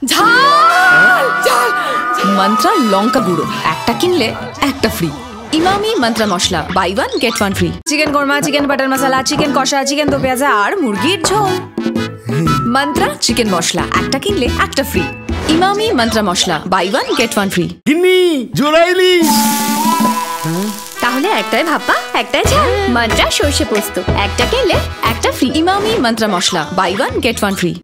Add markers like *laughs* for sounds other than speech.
হ্যাঁ? ঝাল ঝাল মন্ত্রা লঙ্কা গুঁড়ো। একটা কিনলে একটা ফ্রি ইমামি মন্ত্রা মশলা। Buy one get one free chicken korma chicken butter masala chicken কষা চিকেন দো পেঁয়াজা আর মুরগির ঝোল। *laughs* মন্ত্রা চিকেন মশলা। একটা কিনলে একটা ফ্রি ইমামি মন্ত্রা মশলা। Buy one get one free গিন্নি জোড়াইলি তাহলে একটাই ভাপা একটাই ঝাল। মন্ত্রা সর্ষে পোস্ত। একটা কিনলে একটা ফ্রি ইমামি মন্ত্রা মশলা। Buy one get one free